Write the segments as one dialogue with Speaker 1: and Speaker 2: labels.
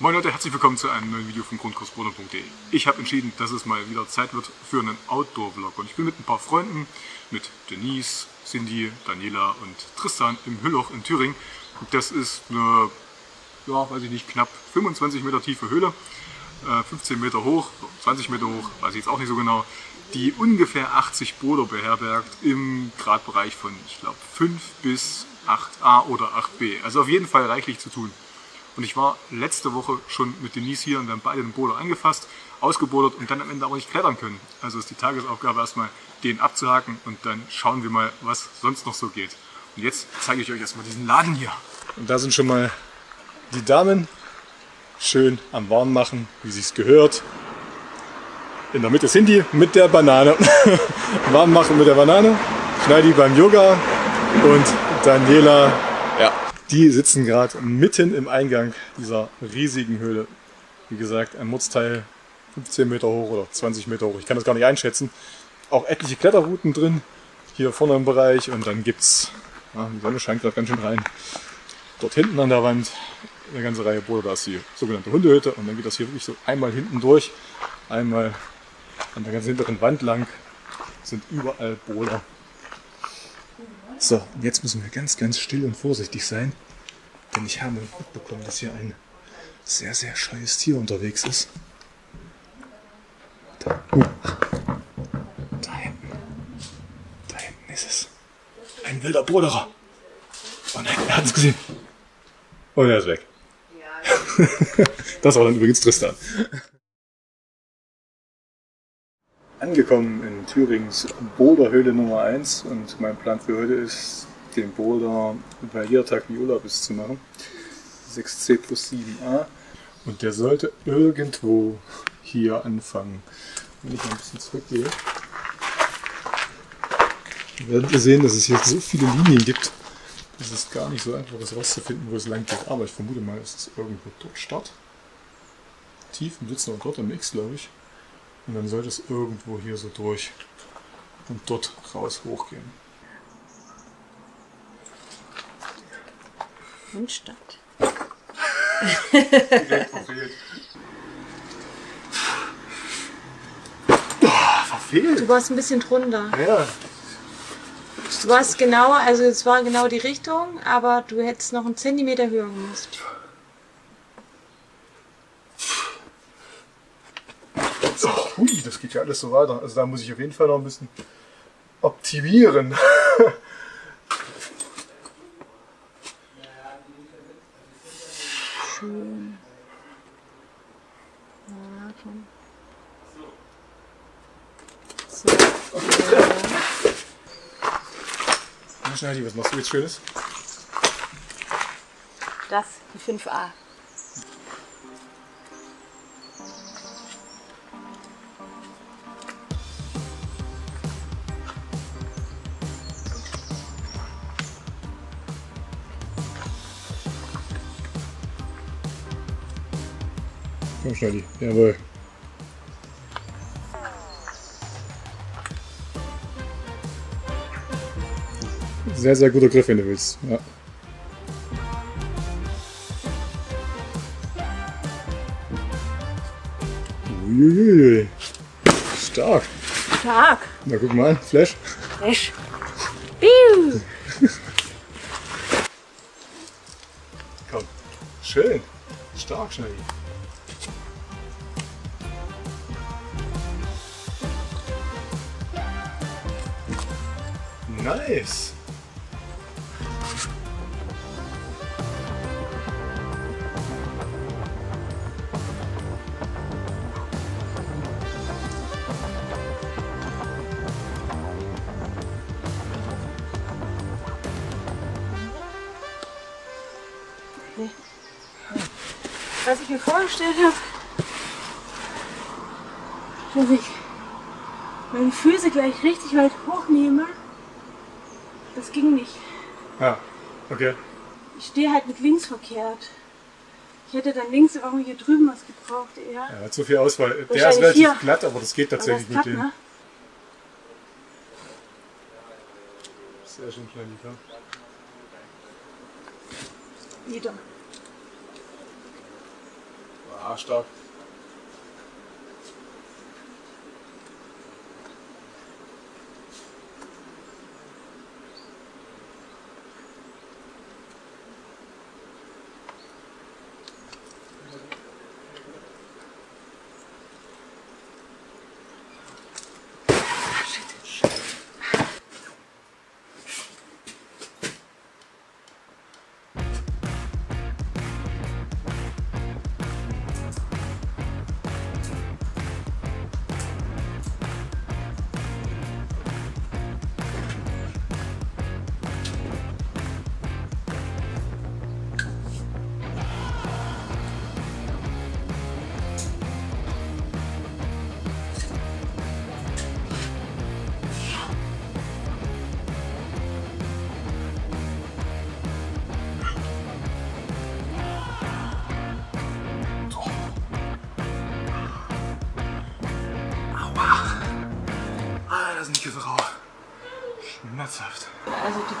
Speaker 1: Moin Leute, herzlich willkommen zu einem neuen Video von Grundkursboden.de. Ich habe entschieden, dass es mal wieder Zeit wird für einen Outdoor-Vlog. Und ich bin mit ein paar Freunden, mit Denise, Cindy, Daniela und Tristan im Hülloch in Thüringen. Das ist eine, ja, weiß ich nicht, knapp 25 Meter tiefe Höhle, äh, 15 Meter hoch, 20 Meter hoch, weiß ich jetzt auch nicht so genau, die ungefähr 80 Boote beherbergt im Gradbereich von, ich glaube, 5 bis 8a oder 8b. Also auf jeden Fall reichlich zu tun. Und ich war letzte Woche schon mit Denise hier und wir haben beide den Boulder angefasst, ausgebouldert und dann am Ende aber nicht klettern können. Also ist die Tagesaufgabe erstmal, den abzuhaken und dann schauen wir mal, was sonst noch so geht. Und jetzt zeige ich euch erstmal diesen Laden hier. Und da sind schon mal die Damen schön am Warm machen, wie sich's gehört. In der Mitte sind die mit der Banane. Warm machen mit der Banane. Schneidi beim Yoga und Daniela die sitzen gerade mitten im Eingang dieser riesigen Höhle. Wie gesagt, ein Mutzteil 15 Meter hoch oder 20 Meter hoch. Ich kann das gar nicht einschätzen. Auch etliche Kletterrouten drin, hier vorne im Bereich. Und dann gibt's, ah, die Sonne scheint gerade ganz schön rein. Dort hinten an der Wand eine ganze Reihe Boote. Da ist die sogenannte Hundehütte. Und dann geht das hier wirklich so einmal hinten durch, einmal an der ganz hinteren Wand lang. Sind überall Boulder. So, und jetzt müssen wir ganz, ganz still und vorsichtig sein, denn ich habe mitbekommen, dass hier ein sehr, sehr scheues Tier unterwegs ist. Da, uh, da hinten, da hinten ist es. Ein wilder Boderer. Oh nein, er hat es gesehen. Und er ist weg. das war dann übrigens Tristan. Angekommen in Thürings Boulderhöhle Nummer 1 und mein Plan für heute ist, den Boulder bei jeder Tag wie Urlaub ist zu machen. 6C plus 7a und der sollte irgendwo hier anfangen. Wenn ich mal ein bisschen zurückgehe, werdet ihr sehen, dass es hier so viele Linien gibt. Es ist gar nicht so einfach, das rauszufinden, wo es lang geht. Aber ich vermute mal, es ist irgendwo dort Start. Tiefen sitzen auch dort im X, glaube ich. Und dann sollte es irgendwo hier so durch und dort raus hochgehen.
Speaker 2: Und Stadt.
Speaker 1: verfehlt. Oh, verfehlt.
Speaker 2: Du warst ein bisschen drunter.
Speaker 1: Ja,
Speaker 2: Du warst genau, also es war genau die Richtung, aber du hättest noch einen Zentimeter höher gemusst.
Speaker 1: oh, hui, das geht ja alles so weiter. Also da muss ich auf jeden Fall noch ein bisschen optimieren.
Speaker 2: Schön. Ja, komm. So.
Speaker 1: Na, Schneidi, was machst du jetzt Schönes?
Speaker 2: Das, die 5a.
Speaker 1: Komm, Schneidi. Jawohl. Sehr, sehr guter Griff, wenn du willst. Ja. Uiuiui. Stark.
Speaker 2: Stark.
Speaker 1: Na, guck mal an. Flash.
Speaker 2: Fresh. Biu.
Speaker 1: Komm. Schön. Stark, Schneidi. Nice.
Speaker 2: Was ich mir vorgestellt habe, dass ich meine Füße gleich richtig weit hochnehme, das ging nicht.
Speaker 1: Ja, okay.
Speaker 2: Ich stehe halt mit links verkehrt. Ich hätte dann links auch hier drüben was gebraucht eher.
Speaker 1: Er hat so viel Auswahl. Der ist relativ
Speaker 2: hier.
Speaker 1: glatt, aber das geht
Speaker 2: Aber das
Speaker 1: tatsächlich mit dem.
Speaker 2: ne?
Speaker 1: Sehr schön, klein, klar.
Speaker 2: Wieder.
Speaker 1: Ja, stark.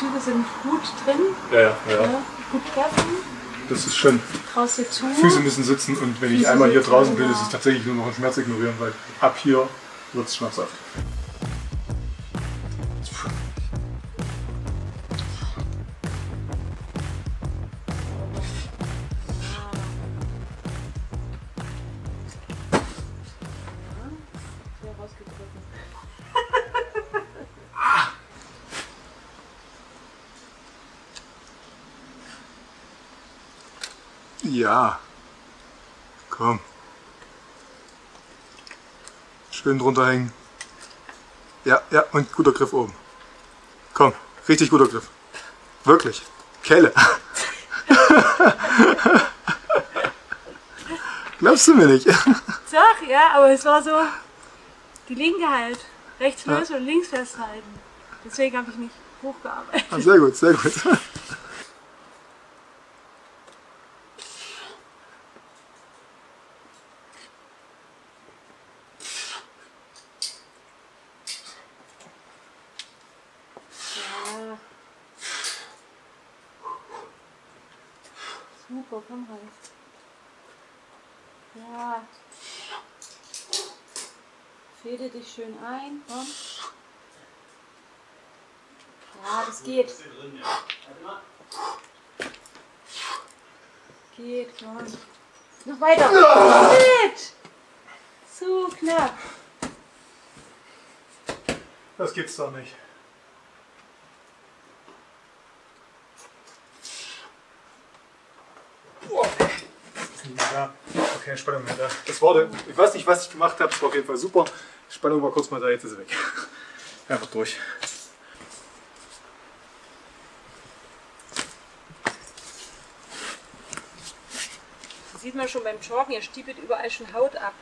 Speaker 2: Züge sind gut drin,
Speaker 1: Ja, ja, ja.
Speaker 2: ne? gut treffen,
Speaker 1: Das ist schön.
Speaker 2: traust dir zu.
Speaker 1: Füße müssen sitzen und wenn ich
Speaker 2: Füße
Speaker 1: einmal hier draußen bin, ist es tatsächlich nur noch ein Schmerz ignorieren, weil ab hier wird es schmerzhaft. Ja. Komm. Schön drunter hängen. Ja, ja, und guter Griff oben. Komm, richtig guter Griff. Wirklich. Kelle. Glaubst du mir nicht?
Speaker 2: Sag, ja, aber es war so, die linke halt, rechts lösen und links festhalten. Deswegen habe ich mich hochgearbeitet.
Speaker 1: Ah, Sehr gut, sehr gut.
Speaker 2: Ja. Super, komm rein. Ja. Fäde dich schön ein, komm. Ja, das geht. Geht, komm. Noch weiter. Geht. Zu knapp.
Speaker 1: Das gibt's doch nicht. Ja, okay, Spannung mehr da. Das war der, ich weiß nicht, was ich gemacht habe, es war auf jeden Fall super. Spannung war kurz mal da, jetzt ist sie weg. Einfach durch.
Speaker 2: Das sieht man schon beim Joggen, ihr stiebelt überall schon Haut ab.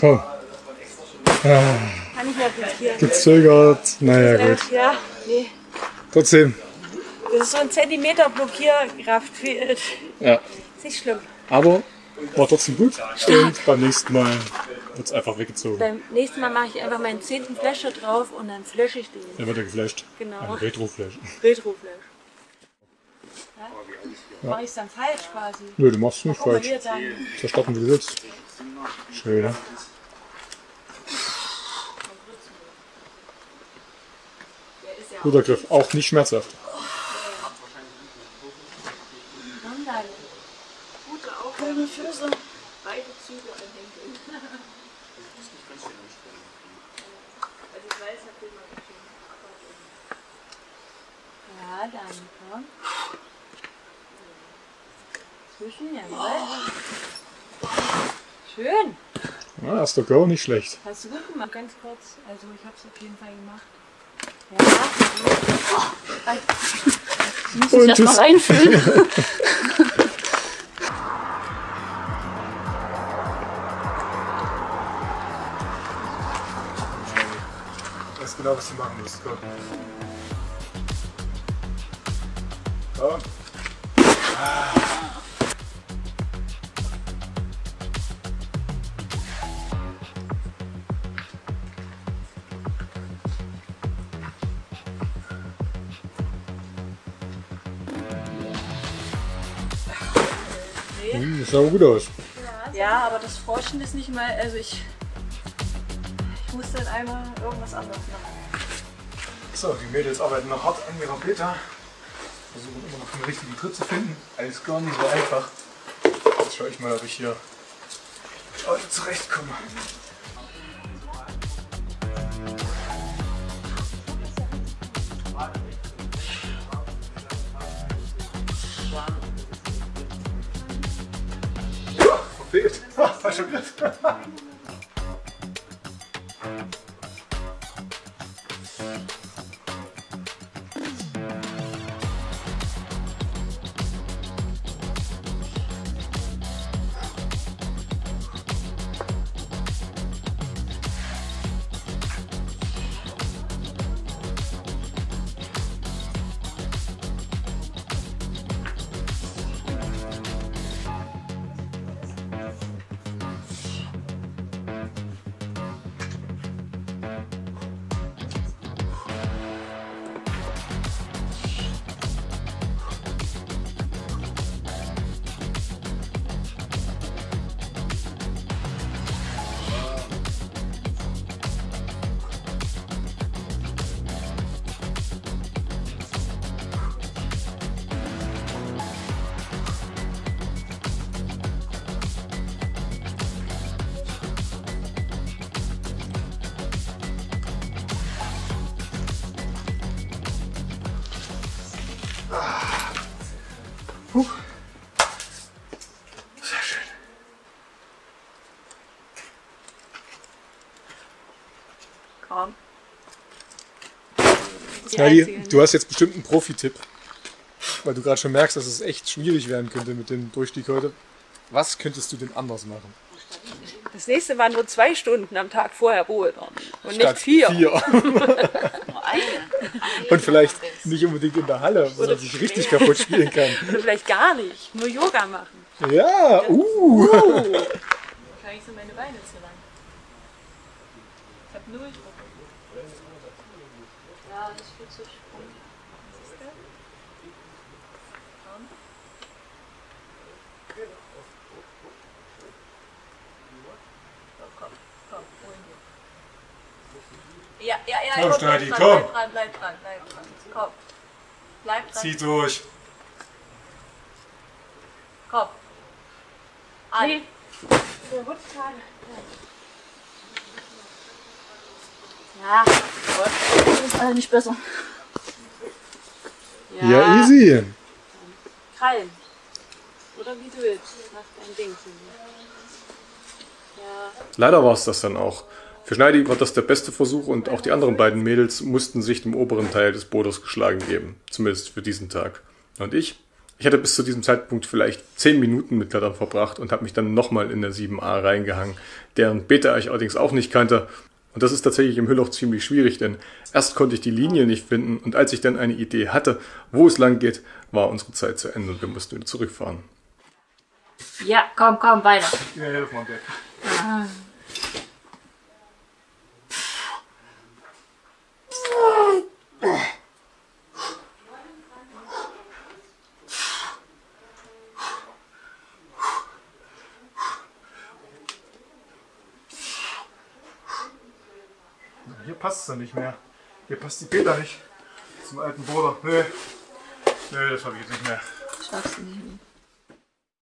Speaker 1: Komm.
Speaker 2: Kann ich blockieren.
Speaker 1: Gezögert. Naja, gut.
Speaker 2: Ja, nee.
Speaker 1: Trotzdem.
Speaker 2: Das ist so ein Zentimeter Blockierkraft fehlt.
Speaker 1: Ja.
Speaker 2: Ist nicht schlimm.
Speaker 1: Aber war trotzdem gut. Und beim nächsten Mal wird es einfach weggezogen.
Speaker 2: Beim nächsten Mal mache ich einfach meinen zehnten Flasher drauf und dann flashe ich den.
Speaker 1: Dann wird er geflasht.
Speaker 2: Genau.
Speaker 1: Retro-Flash.
Speaker 2: Retro-Flash. Ja? Mache ich es dann falsch quasi?
Speaker 1: Nö, du machst es nicht falsch. Zerstoppen, wie du willst. Schön, ne? Guter Griff. Auch nicht schmerzhaft.
Speaker 2: Gute Aufgabe. Füße. Beide Züge anhängen. Also ich weiß, hat den mal geschrieben. Ja, dann komm. Zwischen, jawohl. Schön.
Speaker 1: Ja, erster Go, nicht schlecht.
Speaker 2: Hast du gut gemacht, ganz kurz. Also ich habe es auf jeden Fall gemacht. Ja. Ich muss
Speaker 1: Und
Speaker 2: ich erst mal
Speaker 1: tschüss.
Speaker 2: reinfühlen.
Speaker 1: Ich weiß genau, was du machen musst. Komm. Komm. Hm, das sah gut aus.
Speaker 2: Ja, aber das Forschen ist nicht mal, also ich, ich muss dann einmal irgendwas anderes machen.
Speaker 1: So, die Mädels arbeiten noch hart an ihrer Beta. Versuchen immer noch den richtigen Tritt zu finden. Alles gar nicht so einfach. Jetzt schaue ich mal, ob ich hier zurechtkomme. Ja, Verfehlt. War schon.
Speaker 2: Die
Speaker 1: Heidi, du hast jetzt bestimmt einen Profi-Tipp, weil du gerade schon merkst, dass es echt schwierig werden könnte mit dem Durchstieg heute. Was könntest du denn anders machen?
Speaker 2: Das nächste waren nur zwei Stunden am Tag vorher Ruhe dran. Und nicht
Speaker 1: Statt
Speaker 2: vier.
Speaker 3: Nur eine.
Speaker 1: Und vielleicht nicht unbedingt in der Halle, wo man sich richtig kaputt spielen kann.
Speaker 2: Oder vielleicht gar nicht. Nur Yoga machen.
Speaker 1: Ja, uh.
Speaker 2: Kann ich so meine Beine zu lang. Ich hab null Druck. Ja, das ist viel zu sprung. Siehst du? Komm. So, komm, komm, hol ihn dir. Ja, ja, ja,
Speaker 1: Komm,
Speaker 2: komm, dran,
Speaker 1: komm.
Speaker 2: bleib dran, bleib dran, bleib dran. Komm. Bleib dran.
Speaker 1: Zieh durch.
Speaker 2: Komm. An. Nee. Ja,
Speaker 3: Das ist alle nicht besser.
Speaker 1: Ja, easy.
Speaker 2: Krallen. Oder wie du willst. Mach dein Ding. Ja.
Speaker 1: Leider war es das dann auch. Für Schneidi war das der beste Versuch und auch die anderen beiden Mädels mussten sich dem oberen Teil des Bootes geschlagen geben. Zumindest für diesen Tag. Und ich? Ich hatte bis zu diesem Zeitpunkt vielleicht 10 Minuten mit Klettern verbracht und habe mich dann nochmal in der 7a reingehangen, deren Beta ich allerdings auch nicht kannte. Und das ist tatsächlich im Hüllloch ziemlich schwierig, denn erst konnte ich die Linie nicht finden und als ich dann eine Idee hatte, wo es lang geht, war unsere Zeit zu Ende und wir mussten wieder zurückfahren.
Speaker 3: Ja, komm, komm, weiter.
Speaker 1: Ja, hilf mal, Hier passt es nicht mehr. Hier passt die Peter nicht zum alten Bruder. Nee, nee das habe ich jetzt nicht mehr.
Speaker 3: Schaffst du nicht mehr.